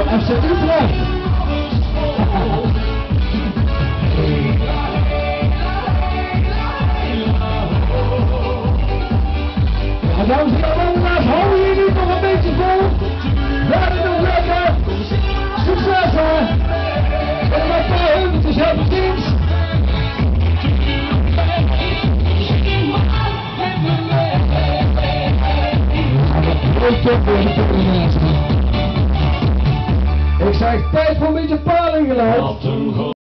voor FC Utrecht. En dames en heren, hou je nu nog een beetje vol? Laat het nog lekker. Succes hè. En met paar heuveltjes hebben. Ik zeg tijd voor een beetje palinggeluid.